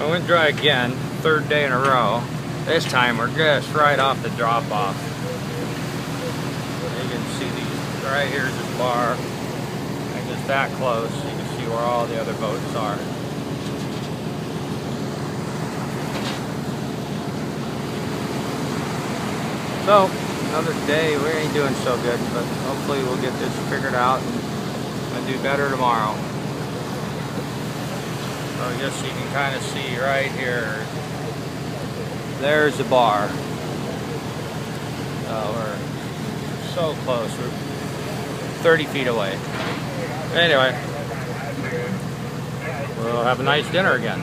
I went dry again, third day in a row. This time we're just right off the drop off. You can see these, right here's this bar. And just that close, you can see where all the other boats are. So, another day, we ain't doing so good, but hopefully we'll get this figured out and, and do better tomorrow. I guess you can kind of see right here. There's the bar. Uh, we're so close. We're 30 feet away. Anyway, we'll have a nice dinner again.